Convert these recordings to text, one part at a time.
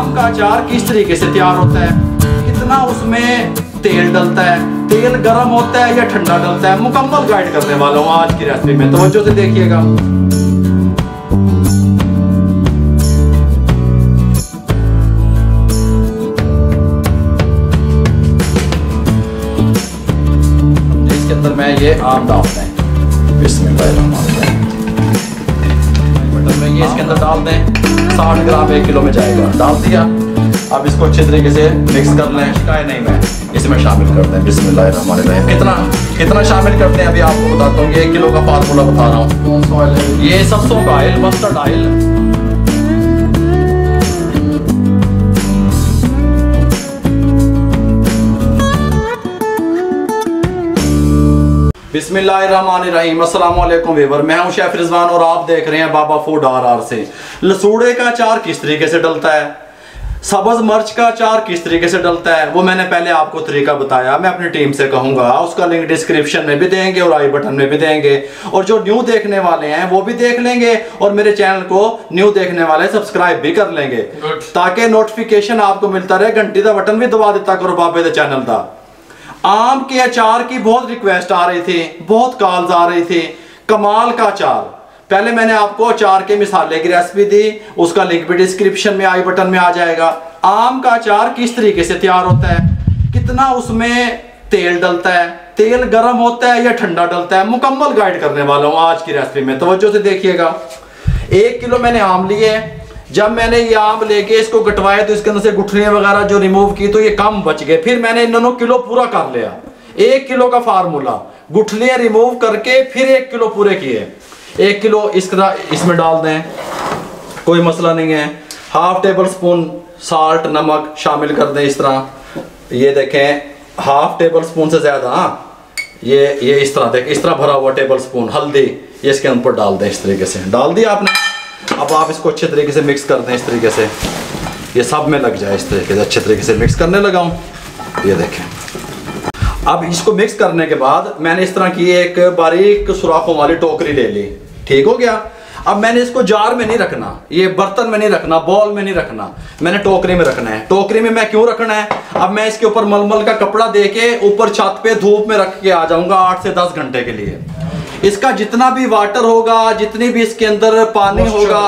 आम का अचार किस तरीके से तैयार होता है? कितना उसमें तेल डलता है? तेल गर्म होता है या ठंडा डलता है? मुकम्मल गाइड करने वाला हूँ आज की रेसिपी में। तवज्जो से देखिएगा। अंदर मैं ये आम डालते हैं। इसमें में ये इसके अंदर डाल दें। साठ ग्राम एक किलो में जाएगा। डाल दिया। अब इसको अच्छे तरीके से मिक्स कर लें। शिकायत नहीं मैं। इसमें शामिल करते हैं बिस्मिल्लाहिर्रहमानिर्रहीम। कितना कितना शामिल करते हैं अभी आपको बताता हूँ एक किलो का फार्मूला बता रहा हूँ। ये सरसों का आयल मस्टर्ड ऑयल वेवर मैं हूँ शेफ रिजवान और आप देख रहे हैं बाबा फ़ूड आर आर से। लसूड़े का अचार किस तरीके से डलता है? सब्ज मर्च का अचार किस तरीके से डलता है? वो मैंने पहले आपको तरीका बताया मैं अपनी टीम से कहूँगा। उसका लिंक डिस्क्रिप्शन में भी देंगे और आई बटन में भी देंगे। और जो न्यू देखने वाले हैं वो भी देख लेंगे और मेरे चैनल को न्यू देखने वाले सब्सक्राइब भी कर लेंगे। ताकि नोटिफिकेशन आपको मिलता रहे घंटी का बटन भी दबा देता करो बाबे के चैनल का। आम के अचार की बहुत रिक्वेस्ट आ रही थी, बहुत कॉल्स आ रही थी। कमाल का अचार। पहले मैंने आपको अचार के मिसाले की रेसिपी दी, उसका लिंक भी डिस्क्रिप्शन में आई बटन में आ जाएगा। आम का अचार किस तरीके से तैयार होता है? कितना उसमें तेल डलता है? तेल गर्म होता है या ठंडा डलता है? मुकम्मल गाइड करने वाला हूँ आज की रेसिपी में। तवज्जो से देखिएगा। एक किलो मैंने आम लिए जब मैंने ये आम लेके इसको कटवाया तो इसके अंदर से गुठलियाँ वगैरह जो रिमूव की तो ये कम बच गए। फिर मैंने इन दोनों किलो पूरा कर लिया। एक किलो का फार्मूला गुठलियाँ रिमूव करके फिर एक किलो पूरे किए। एक किलो इस तरह इसमें डाल दें। कोई मसला नहीं है। हाफ़ टेबल स्पून साल्ट नमक शामिल कर दें इस तरह। ये देखें हाफ़ टेबल स्पून से ज़्यादा हाँ। ये ये इस तरह देखें। इस तरह भरा हुआ टेबल स्पून हल्दी ये इसके ऊपर डाल दें इस तरीके से। डाल दिया आपने। अब आप इसको अच्छे तरीके से मिक्स कर दें, इस तरीके से। ये सब में लग जाए, इस तरीके से, अच्छे तरीके से मिक्स करने लगा हूँ। ये देखें। अब इसको मिक्स करने के बाद मैंने इस तरह की एक बारीक सुराखों वाली टोकरी ले ली। ठीक हो गया? अब मैंने इसको जार में नहीं रखना। ये बर्तन में नहीं रखना, बॉल में नहीं रखना। मैंने टोकरी में रखना है। टोकरी में मैं क्यों रखना है? अब मैं इसके ऊपर मलमल का कपड़ा दे के ऊपर छत पे धूप में रख के आ जाऊँगा आठ से दस घंटे के लिए। इसका जितना भी वाटर होगा जितनी भी इसके अंदर पानी होगा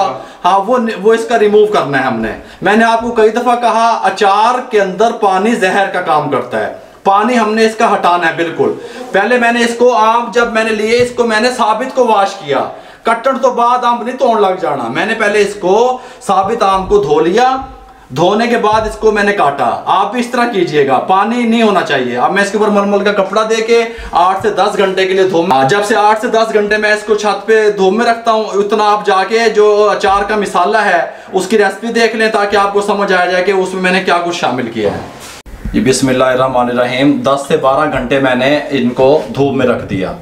हाँ वो वो इसका रिमूव करना है हमने। मैंने आपको कई दफ़ा कहा अचार के अंदर पानी जहर का काम करता है। पानी हमने इसका हटाना है बिल्कुल। पहले मैंने इसको आम जब मैंने लिए इसको मैंने साबित को वाश किया। कट्टन तो बाद आम नहीं तोड़ लग जाना। मैंने पहले इसको साबित आम को धो लिया धोने के बाद इसको मैंने काटा। आप इस तरह कीजिएगा, पानी नहीं होना चाहिए। अब मैं इसके ऊपर मलमल का कपड़ा दे के आठ से दस घंटे के लिए धो जब से आठ से दस घंटे मैं इसको छत पे धूप में रखता हूँ, उतना आप जाके जो अचार का मिसाला है, उसकी रेसिपी देख लें ताकि आपको समझ आ जाए कि उसमें मैंने क्या कुछ शामिल किया है। ये बिस्मिल्लाहिर्रहमानिर्रहीम 10 से 12 घंटे मैंने इनको धूप में रख दिया।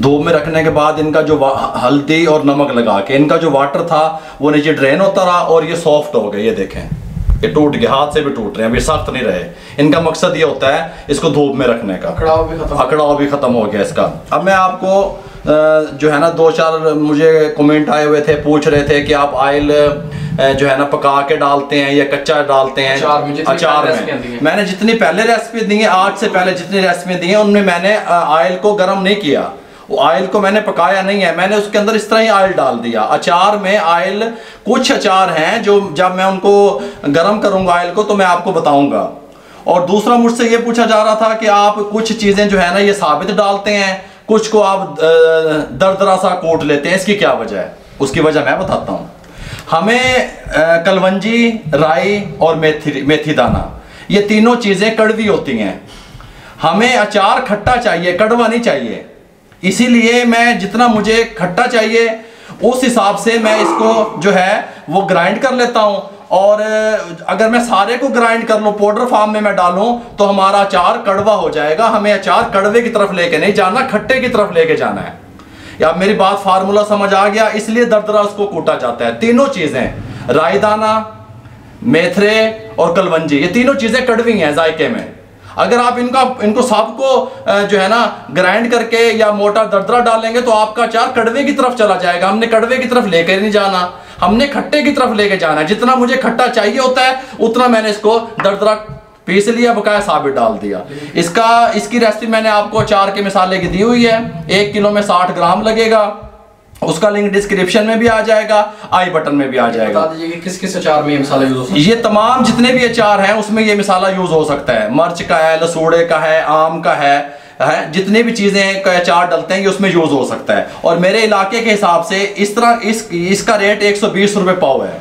धूप में रखने के बाद इनका जो हल्दी और नमक लगा के, इनका जो वाटर था, वो नीचे ड्रेन होता रहा और ये सॉफ्ट हो गए, ये देखें। ये टूट गए हाथ से भी टूट रहे हैं अभी सख्त नहीं रहे। इनका मकसद ये होता है इसको धूप में रखने का। अकड़ाव भी खत्म। अकड़ाव भी खत्म हो गया इसका। अब मैं आपको जो है ना दो चार मुझे कमेंट आए हुए थे पूछ रहे थे कि आप आयल जो है ना पका के डालते हैं या कच्चा डालते हैं? अचार में मैंने जितनी पहले रेसिपी दी है आज से पहले जितनी रेसिपी दी है उनमें मैंने आयल को गर्म नहीं किया। वो आयल को मैंने पकाया नहीं है, मैंने उसके अंदर इस तरह ही आयल डाल दिया। अचार में आयल, कुछ अचार हैं जो जब मैं उनको गर्म करूँगा आयल को तो मैं आपको बताऊँगा। और दूसरा मुझसे ये पूछा जा रहा था कि आप कुछ चीज़ें जो है ना, ये साबित डालते हैं, कुछ को आप दरदरा सा कोट लेते हैं, इसकी क्या वजह है? उसकी वजह मैं बताता हूँ। हमें कलवंजी, राई और मेथी मेथी दाना, ये तीनों चीज़ें कड़वी होती हैं। हमें अचार खट्टा चाहिए, कड़वा नहीं चाहिए। इसीलिए मैं जितना मुझे खट्टा चाहिए, उस हिसाब से मैं इसको जो है, वो ग्राइंड कर लेता हूँ। और अगर मैं सारे को ग्राइंड कर लूँ पाउडर फॉर्म में मैं डालूँ तो हमारा अचार कड़वा हो जाएगा। हमें अचार कड़वे की तरफ़ लेके नहीं जाना, खट्टे की तरफ़ लेके जाना है। या मेरी बात फार्मूला समझ आ गया, इसलिए दरदरा उसको कूटा जाता है। तीनों चीज़ें, रायदाना, मेथरे और कलवंजी, ये तीनों चीज़ें कड़वी हैं जायके में। अगर आप इनका, इनको सबको जो है ना ग्राइंड करके या मोटा दरदरा डालेंगे तो आपका अचार कड़वे की तरफ़ चला जाएगा। हमने कड़वे की तरफ़ लेकर नहीं जाना। हमने खट्टे की तरफ़ लेके जाना। है जितना मुझे खट्टा चाहिए होता है, उतना मैंने इसको दरदरा पीस लिया, बकाया साबित डाल दिया। इसका, इसकी रेसिपी मैंने आपको चार के मिसाले की दी हुई है। एक किलो में साठ ग्राम लगेगा। उसका लिंक डिस्क्रिप्शन में भी आ जाएगा आई बटन में भी आ जाएगा। बता दीजिए कि किस किस अचार में ये मसाला यूज़ हो ये तमाम जितने भी अचार हैं उसमें ये मिसाला यूज़ हो सकता है। मर्च का है लसूड़े का है आम का है है जितने भी चीज़ें का अचार डलते हैं ये उसमें यूज़ हो सकता है। और मेरे इलाके के हिसाब से इस तरह इस इसका रेट एक सौ बीस रुपये पाव है।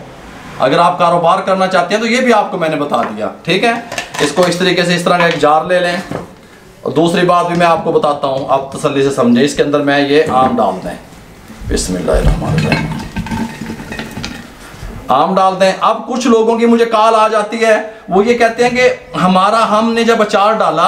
अगर आप कारोबार करना चाहते हैं तो ये भी आपको मैंने बता दिया ठीक है? इसको इस तरीके से इस तरह का एक जार ले लें। और दूसरी बात भी मैं आपको बताता हूँ आप तसल्ली से समझे इसके अंदर मैं ये आम डाल दें। आम डाल दें। अब कुछ लोगों की मुझे कॉल आ जाती है। वो ये कहते हैं कि हमारा हमने जब अचार डाला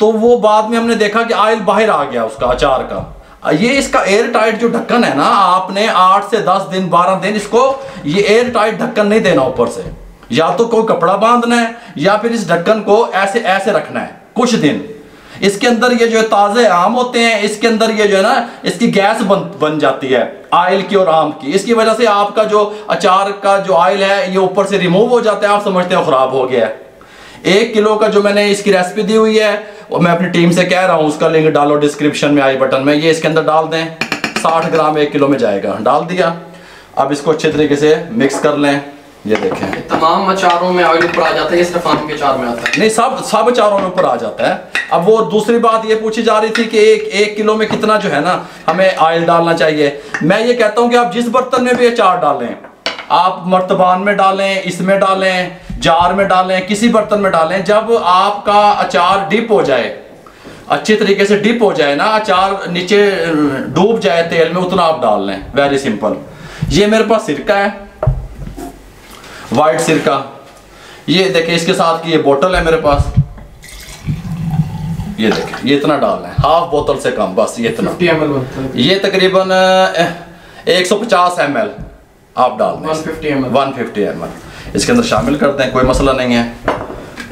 तो वो बाद में हमने देखा कि आयल बाहर आ गया उसका अचार का। ये इसका एयर टाइट जो ढक्कन है ना, आपने आठ से दस दिन, बारह दिन इसको ये एयर टाइट ढक्कन नहीं देना ऊपर से। या तो कोई कपड़ा बांधना है, या फिर इस ढक्कन को ऐसे ऐसे रखना है। कुछ दिन। इसके अंदर ये जो है ताजे आम होते हैं, इसके अंदर ये जो है ना, इसकी गैस बन बन जाती है, आयल की और आम की। इसकी वजह से आपका जो अचार का जो आयल है, ये ऊपर से रिमूव हो जाता है, आप समझते हो खराब हो गया है। एक किलो का जो मैंने इसकी रेसिपी दी हुई है, वो मैं अपनी टीम से कह रहा हूँ, उसका लिंक डालो डिस्क्रिप्शन में, आई बटन में। ये इसके अंदर डाल दें, साठ ग्राम एक किलो में जाएगा। डाल दिया। अब इसको अच्छे तरीके से मिक्स कर लें। ये देखें। तमाम अचारों में ऑयल ऊपर आ जाता है ये सिर्फ़ आम के अचार में आता है। नहीं सब सब अचारों में ऊपर आ जाता है। अब वो दूसरी बात ये पूछी जा रही थी कि एक एक किलो में कितना जो है ना हमें ऑयल डालना चाहिए। मैं ये कहता हूँ कि आप जिस बर्तन में भी अचार डालें आप मर्तबान में डालें इसमें डालें जार में डालें किसी बर्तन में डालें जब आपका अचार डिप हो जाए अच्छे तरीके से डिप हो जाए ना अचार नीचे डूब जाए तेल में उतना आप डाल लें। वेरी सिंपल ये मेरे पास सिरका है। वाइट सिरका ये देखिए इसके साथ की ये बोतल है मेरे पास। ये देखे ये इतना डालना है। हाफ़ बोतल से कम बस ये इतना। ये तकरीबन एक सौ पचास एम एल आप डाल दें। 150 ml one fifty M L इसके अंदर शामिल करते हैं कोई मसला नहीं है।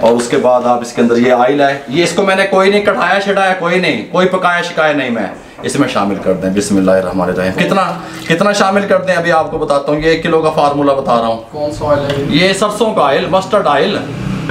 और उसके बाद आप इसके अंदर ये आयल है। ये इसको मैंने कोई नहीं कटाया छिटाया कोई नहीं। कोई पकाया शिकाया नहीं मैं। इसमें शामिल कर दें। बिस्मिल्लाहिर्रहमानिर्रहीम। कितना कितना शामिल कर दें? अभी आपको बताता हूँ। ये एक किलो का फार्मूला बता रहा हूँ। कौन सा ऑयल है? ये सरसों का oil mustard oil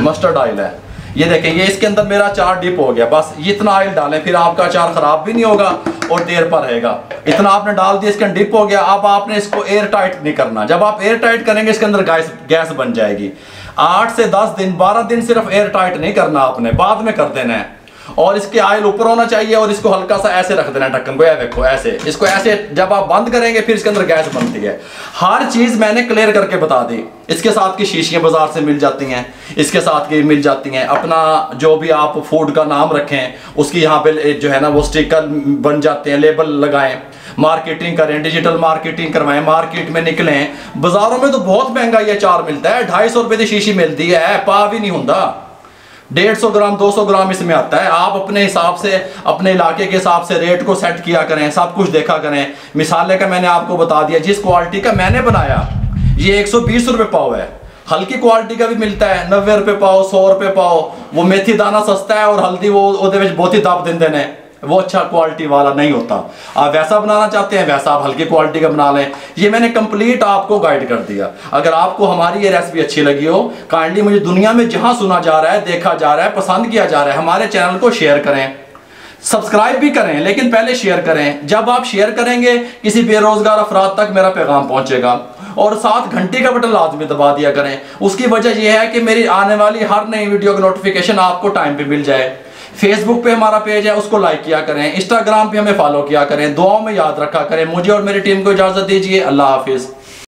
mustard oil है। ये देखें ये इसके अंदर मेरा चार डिप हो गया। बस इतना ऑयल डालें फिर आपका अचार खराब भी नहीं होगा और देर पर रहेगा। इतना आपने डाल दिया इसके अंदर डिप हो गया। अब आपने इसको एयर टाइट नहीं करना। जब आप एयर टाइट करेंगे इसके अंदर गैस गैस बन जाएगी। आठ से दस दिन, बारह दिन सिर्फ़ एयर टाइट नहीं करना आपने, बाद में कर देना है। और इसके आयल ऊपर होना चाहिए और इसको हल्का सा ऐसे रख देना ढक्कन को। या देखो, ऐसे। इसको ऐसे जब आप बंद करेंगे, फिर इसके अंदर गैस बनती है। हर चीज़ मैंने क्लियर करके बता दी। इसके साथ की शीशियाँ बाज़ार से मिल जाती हैं, इसके साथ की मिल जाती हैं। अपना जो भी आप फ़ूड का नाम रखें, उसकी यहाँ पे जो है ना, वो स्टिकर बन जाते हैं लेबल लगाएँ। मार्केटिंग करें, डिजिटल मार्केटिंग करवाएँ, मार्केट में निकलें। बाजारों में तो बहुत महँगा ये चार मिलता है, ढाई सौ रुपए की शीशी मिलती है पा भी नहीं होता। डेढ़ सौ ग्राम, दो सौ ग्राम इसमें आता है। आप अपने हिसाब से, अपने इलाके के हिसाब से रेट को सेट किया करें, सब कुछ देखा करें। मिसाले का मैंने आपको बता दिया, जिस क्वालिटी का मैंने बनाया, ये एक सौ बीस रुपये पाव है। हल्की क्वालिटी का भी मिलता है, नब्बे रुपये पाओ सौ रुपये पाओ वो मेथी दाना सस्ता है और हल्दी वो बहुत ही दाब दिन देने वो अच्छा क्वालिटी वाला नहीं होता। आप वैसा बनाना चाहते हैं, वैसा आप हल्की क्वालिटी का बना लें। ये मैंने कंप्लीट आपको गाइड कर दिया। अगर आपको हमारी ये रेसिपी अच्छी लगी हो काइंडली मुझे दुनिया में जहाँ सुना जा रहा है, देखा जा रहा है, पसंद किया जा रहा है, हमारे चैनल को शेयर करें। सब्सक्राइब भी करें, लेकिन पहले शेयर करें। जब आप शेयर करेंगे, किसी बेरोजगार अफराद तक मेरा पैगाम पहुंचेगा। और सात घंटे का बटन लाजमी दबा दिया करें। उसकी वजह यह है कि मेरी आने वाली हर नई वीडियो की नोटिफिकेशन आपको टाइम पे मिल जाए। फेसबुक पे हमारा पेज है, उसको लाइक किया करें इंस्टाग्राम पे हमें फॉलो किया करें, दुआओं में याद रखा करें, मुझे और मेरी टीम को इजाज़त दीजिए, अल्लाह हाफिज़।